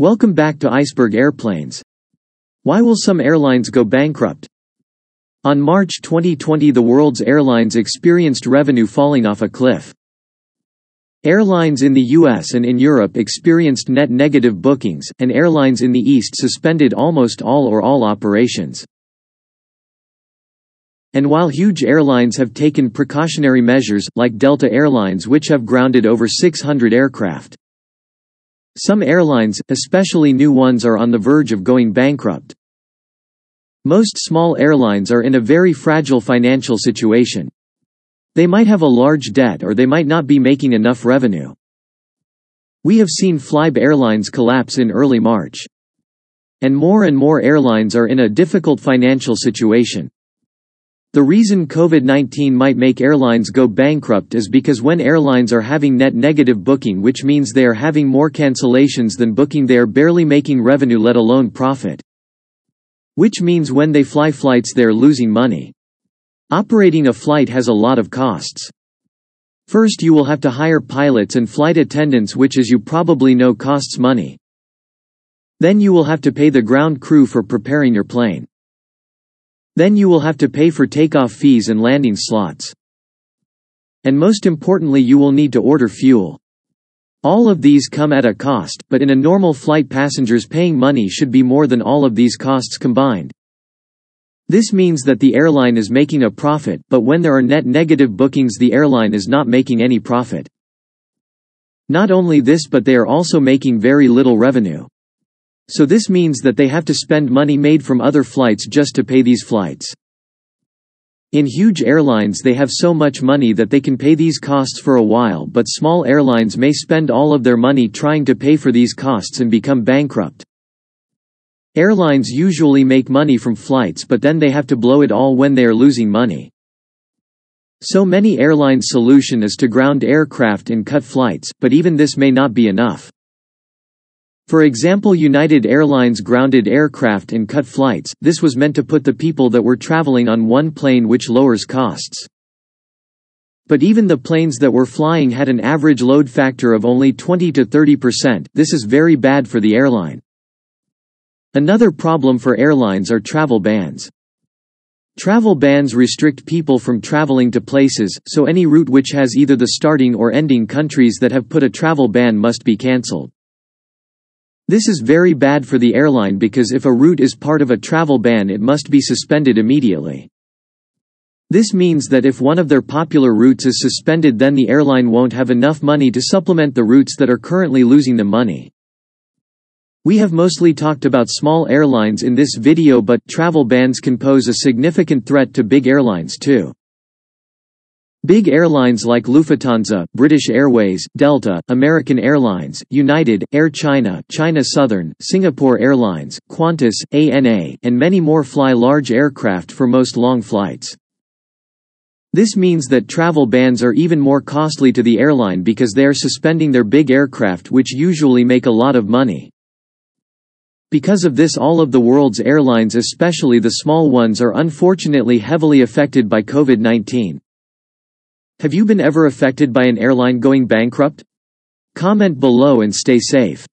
Welcome back to Iceberg Airplanes. Why will some airlines go bankrupt? On March 2020 the world's airlines experienced revenue falling off a cliff. Airlines in the US and in Europe experienced net negative bookings, and airlines in the East suspended almost all or all operations. And while huge airlines have taken precautionary measures, like Delta Airlines which have grounded over 600 aircraft, some airlines, especially new ones are on the verge of going bankrupt. Most small airlines are in a very fragile financial situation. They might have a large debt or they might not be making enough revenue. We have seen Flybe Airlines collapse in early March. And more and more airlines are in a difficult financial situation. The reason COVID-19 might make airlines go bankrupt is because when airlines are having net negative booking which means they are having more cancellations than booking they are barely making revenue let alone profit. Which means when they fly flights they are losing money. Operating a flight has a lot of costs. First you will have to hire pilots and flight attendants which as you probably know costs money. Then you will have to pay the ground crew for preparing your plane. Then you will have to pay for takeoff fees and landing slots. And most importantly you will need to order fuel. All of these come at a cost, but in a normal flight passengers paying money should be more than all of these costs combined. This means that the airline is making a profit, but when there are net negative bookings the airline is not making any profit. Not only this but they are also making very little revenue. So this means that they have to spend money made from other flights just to pay these flights. In huge airlines they have so much money that they can pay these costs for a while but small airlines may spend all of their money trying to pay for these costs and become bankrupt. Airlines usually make money from flights but then they have to blow it all when they are losing money. So many airlines' solution is to ground aircraft and cut flights, but even this may not be enough. For example United Airlines grounded aircraft and cut flights, this was meant to put the people that were traveling on one plane which lowers costs. But even the planes that were flying had an average load factor of only 20 to 30%, this is very bad for the airline. Another problem for airlines are travel bans. Travel bans restrict people from traveling to places, so any route which has either the starting or ending countries that have put a travel ban must be cancelled. This is very bad for the airline because if a route is part of a travel ban it must be suspended immediately. This means that if one of their popular routes is suspended then the airline won't have enough money to supplement the routes that are currently losing them money. We have mostly talked about small airlines in this video but travel bans can pose a significant threat to big airlines too. Big airlines like Lufthansa, British Airways, Delta, American Airlines, United, Air China, China Southern, Singapore Airlines, Qantas, ANA, and many more fly large aircraft for most long flights. This means that travel bans are even more costly to the airline because they are suspending their big aircraft which usually make a lot of money. Because of this all of the world's airlines especially the small ones are unfortunately heavily affected by COVID-19. Have you been ever affected by an airline going bankrupt? Comment below and stay safe.